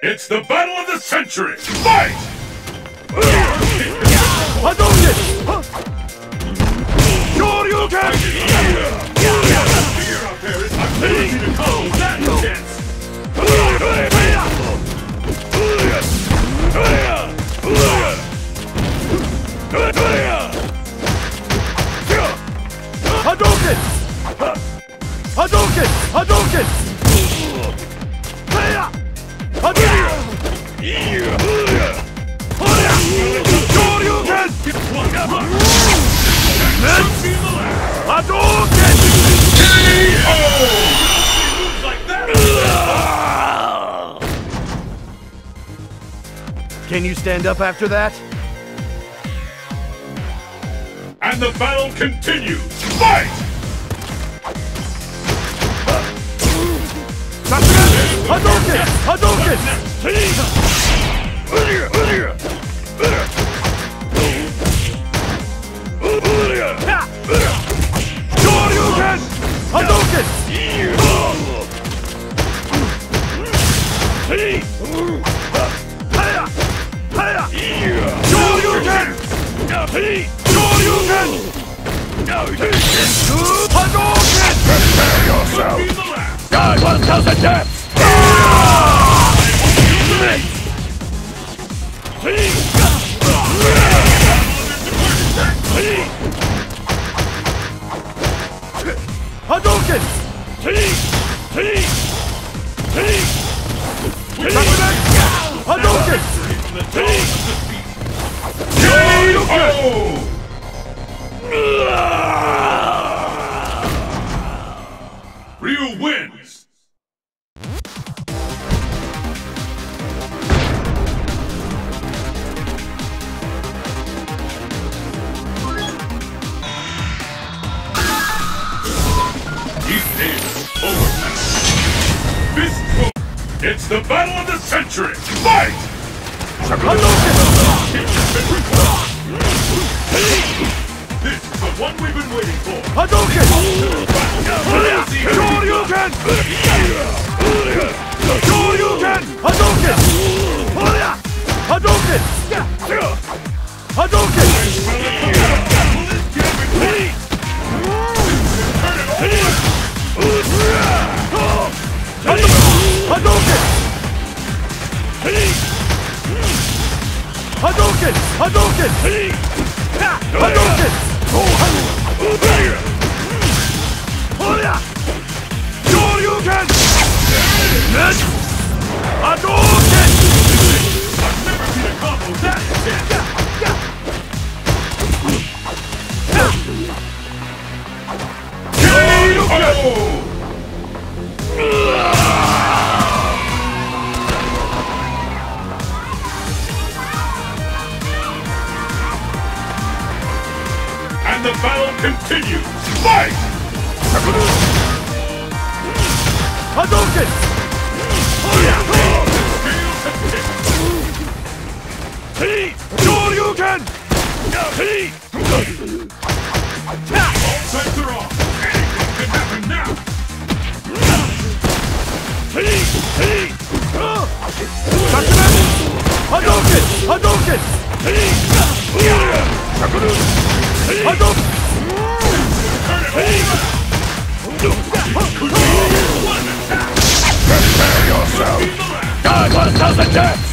It's the battle of the century! Fight! Shoryuken! Not easy to calm that intense! Hadouken! Hadouken! Hadouken! Can you stand up after that? And the battle continues! Fight! Hadouken! Hadouken! Hadouken! Prepare yourself! Last! Die one Hadouken! Hadouken! Ryu wins! Century! Fight! This is the one we've been waiting for! Hadouken! Shoryuken! Hadouken! Hadouken! Hadouken! Shoryuken! Hadouken! I've never seen a combo that intense! K.O. And the battle continues! Fight! Hadouken! Shoryuken! Sights are off! Anything can happen now! Hadouken! Hadouken! Hadouken! Prepare yourself! Die one thousand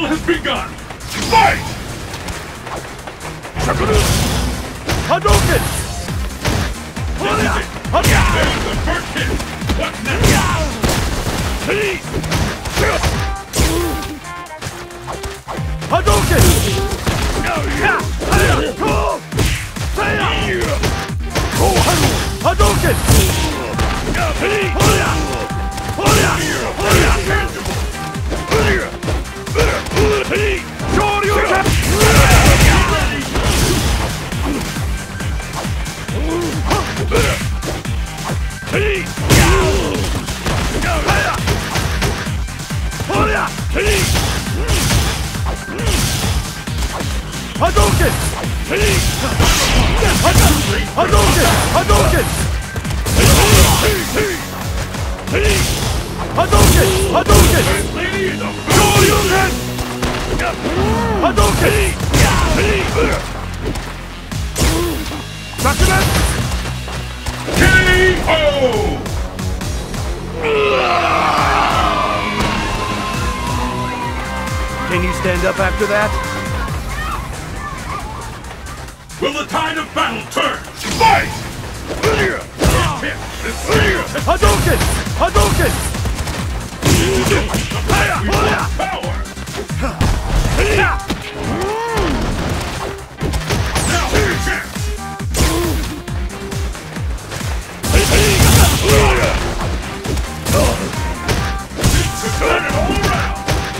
battle has begun! Fight! Can you stand up after that? Will the tide of battle turn? Fight! Hadouken! Hadouken! Power!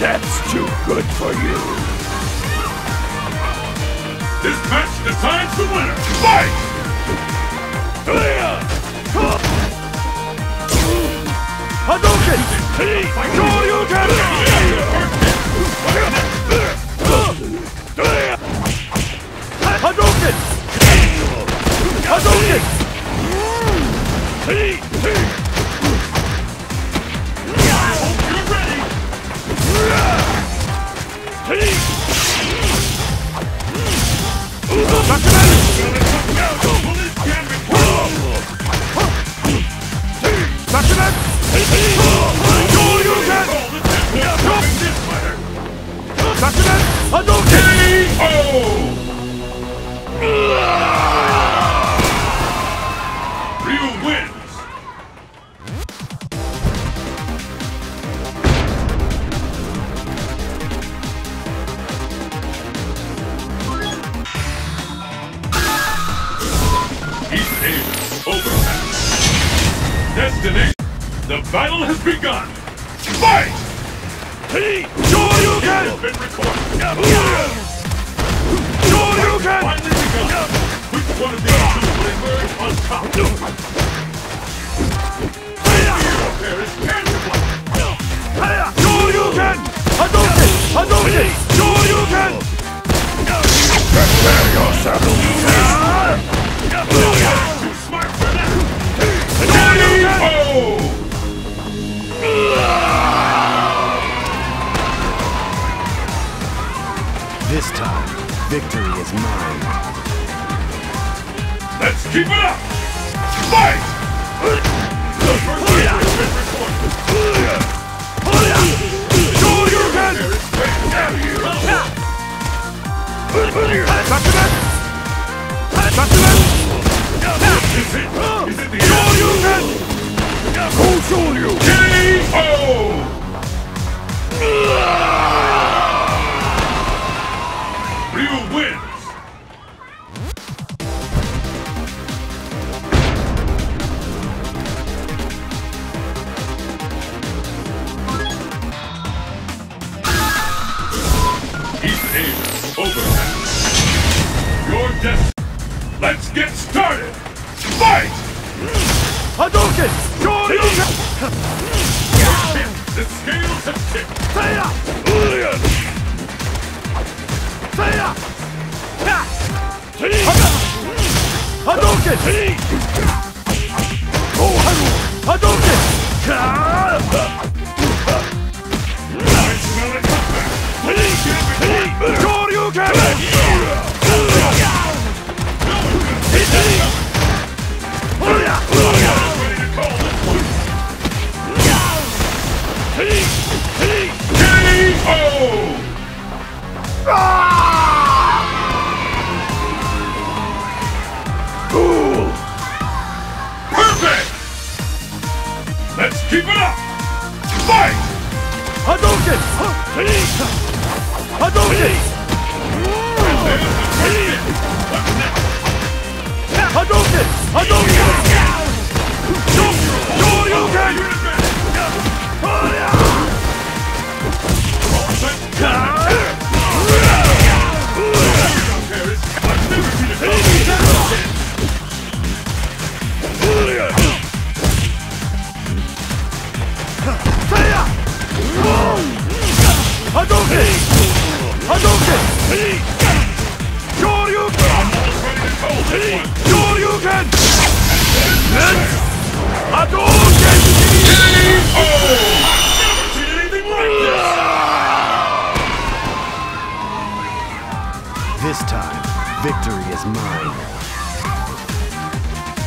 That's too good for you. This match decides the winner. Fight! Hadouken! begun!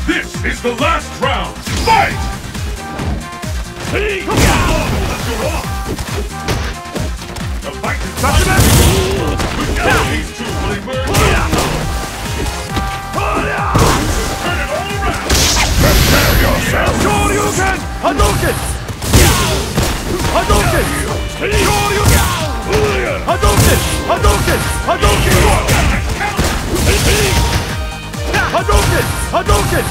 This is the last round! Fight! The fight is started! Now these two will emerge! Turn it all around! Prepare yourself! Shoryuken! Hadouken! Hadouken! Shoryuken! Hadouken! Hadouken! Hadouken! Hadouken! 波動拳波動拳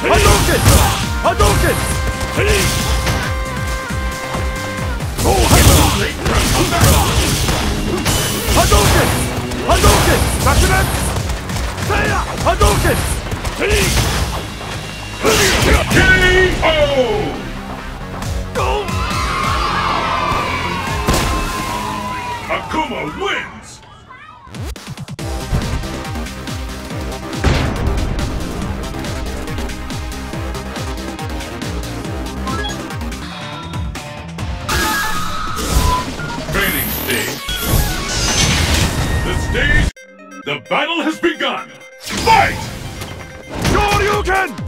波動拳波動拳波動拳波動拳爆裂せいや波動拳 KO! Akuma wins! Training stage. The stage... The battle has begun! Fight! Shoryuken!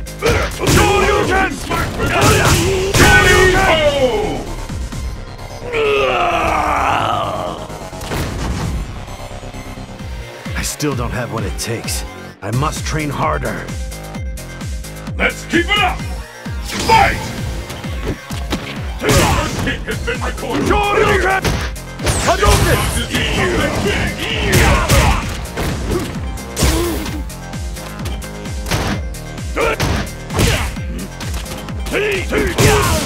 Shoryuken! I still don't have what it takes. I must train harder. Let's keep it up! Fight! The first hit has been recorded. Shoryuken! Hadouken! One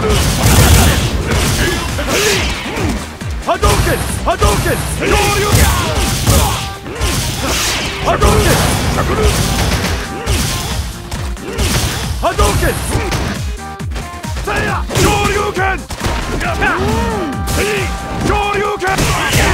波動拳波動拳上流波動拳波動拳せいや上流拳上流拳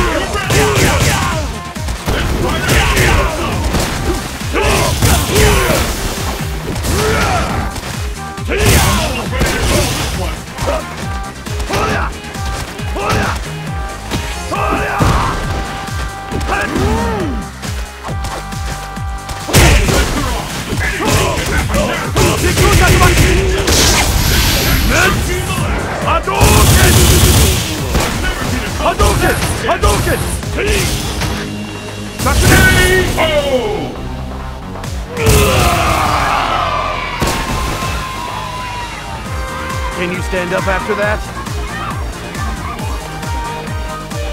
Can you stand up after that?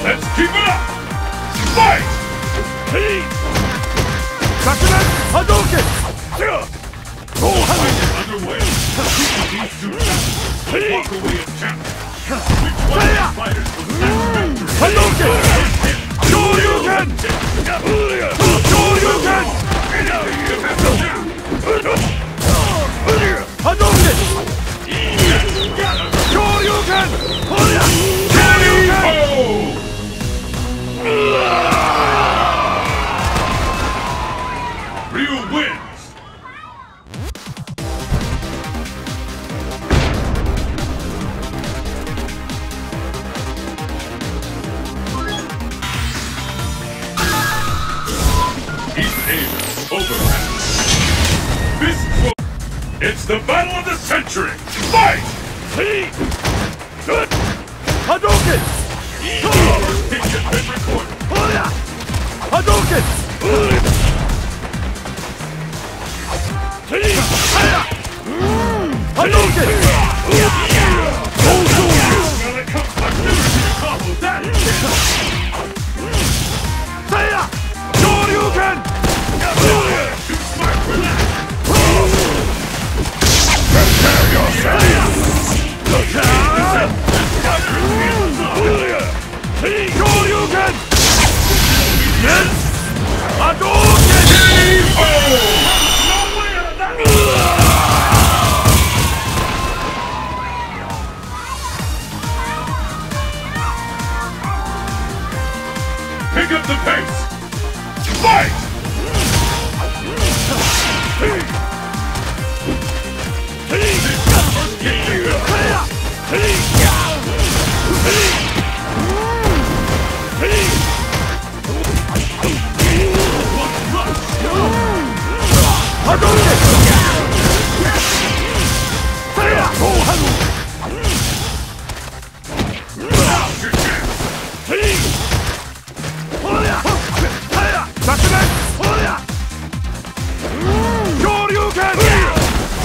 Let's keep it up! Fight! Hey! Sakuran! Hadouken! Underway. These two away fighters will snatch victory? Hadouken!